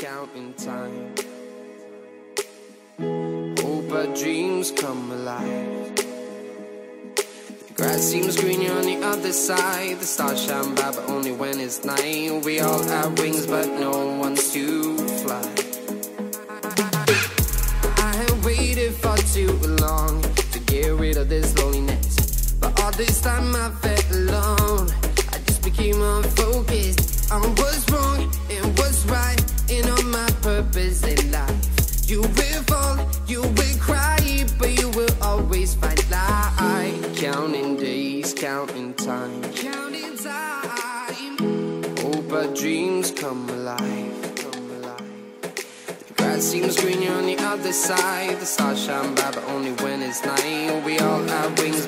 counting time. Hope our dreams come alive. The grass seems greener on the other side. The stars shine bright, but only when it's night. We all have wings, but no one's to fly. I have waited for too long to get rid of this loneliness. But all this time I felt alone. I just became unfocused on what's counting time, counting time. Hope our dreams come alive, come alive. The grass seems greener on the other side. The stars shine bright, but only when it's night. We all have wings,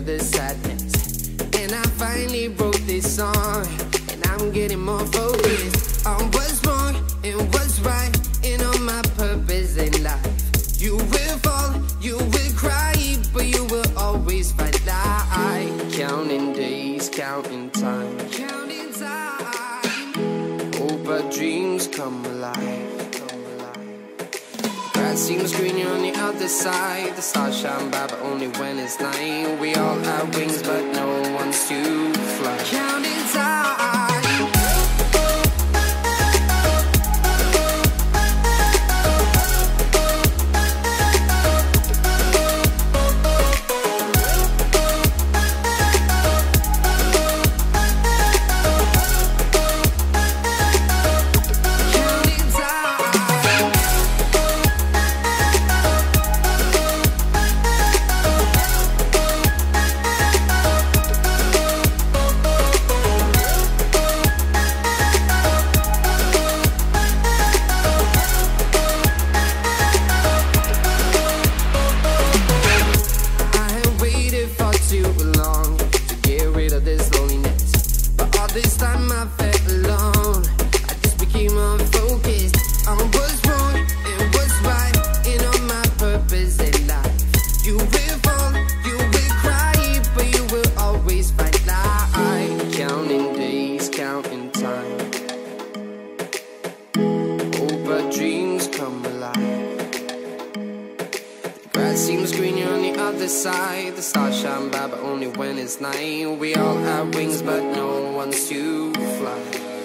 this sadness. And I finally wrote this song. And I'm getting more focused on what's wrong and what's right. And on my purpose in life. You will fall, you will cry, but you will always find light. Counting days, counting time. Counting time. Hope our dreams come alive. Grass seems greener on the other side. The stars shine bright, but only when it's night. We all have wings, but this time I felt seems greener on the other side. The stars shine bright, but only when it's night. We all have wings, but no one's to fly.